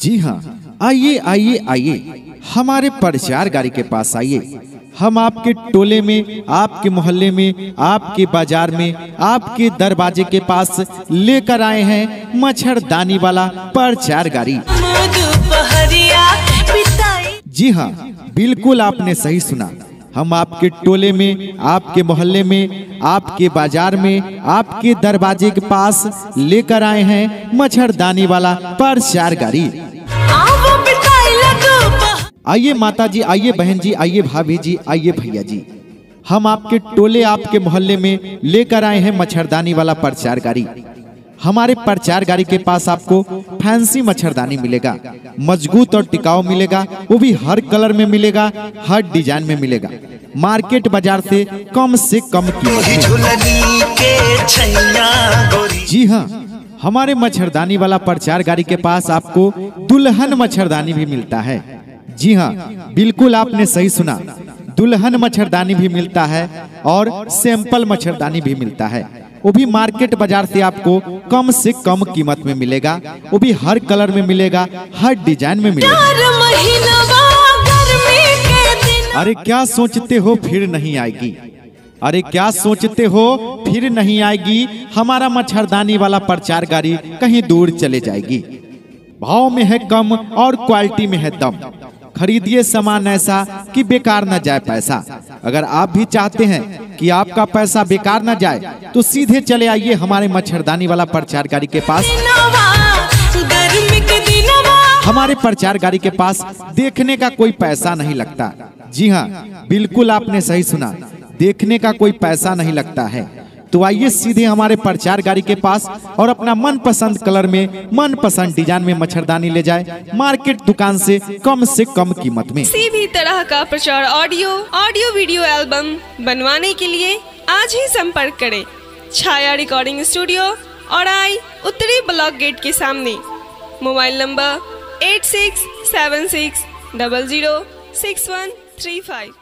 जी हाँ आइए आइए आइए, हमारे प्रचार गाड़ी के पास आइए। हम आपके टोले में, आपके मोहल्ले में, आपके बाज़ार में, आपके दरवाजे के पास लेकर आए हैं मच्छरदानी वाला प्रचार गाड़ी जी हाँ बिल्कुल आपने सही सुना। हम आपके टोले में, आपके मोहल्ले में, आपके बाज़ार में, आपके दरवाजे के पास लेकर आए हैं मच्छरदानी वाला प्रचार गाड़ी आइए माता जी आइए बहन जी आइए भाभी जी आइए भैया जी हम आपके टोले आपके मोहल्ले में लेकर आए हैं मच्छरदानी वाला प्रचार गाड़ी। हमारे प्रचार गाड़ी के पास आपको फैंसी मच्छरदानी मिलेगा मज़बूत और टिकाऊ मिलेगा वो भी हर कलर में मिलेगा हर डिज़ाइन में मिलेगा। मार्केट बाज़ार से कम से कम कीमत जी हाँ हमारे मच्छरदानी वाला प्रचार गाड़ी के पास आपको दुल्हन मच्छरदानी भी मिलता है। जी हाँ बिल्कुल आपने सही सुना। दुल्हन मच्छरदानी भी मिलता है और सैंपल मच्छरदानी भी मिलता है। वो भी मार्केट बाज़ार से आपको कम से कम कीमत में मिलेगा। वो भी हर कलर में मिलेगा हर डिज़ाइन में मिलेगा। अरे क्या सोचते हो फिर नहीं आएगी। अरे क्या सोचते हो? फिर नहीं आएगी। हमारा मच्छरदानी वाला प्रचार गाड़ी कहीं दूर चले जाएगी। भाव में है कम और क्वालिटी में है दम। खरीदिए सामान ऐसा कि बेकार न जाए पैसा। अगर आप भी चाहते हैं कि आपका पैसा बेकार न जाए तो सीधे चले आइए हमारे मच्छरदानी वाला प्रचार गाड़ी के पास। हमारे प्रचार गाड़ी के पास देखने का कोई पैसा नहीं लगता। जी हाँ बिल्कुल आपने सही सुना। देखने का कोई पैसा नहीं लगता है। तो आइए सीधे हमारे प्रचार गाड़ी के पास और अपना मनपसंद कलर में, मनपसंद डिज़ाइन में मच्छरदानी ले जाए मार्केट दुकान से कम से कम कीमत में। किसी भी तरह का प्रचार ऑडियो ऑडियो वीडियो एल्बम बनवाने के लिए आज ही संपर्क करें। छाया रिकॉर्डिंग स्टूडियो और आई उत्तरी ब्लॉक गेट के सामने। Mobile number eight six seven six double zero six one three five.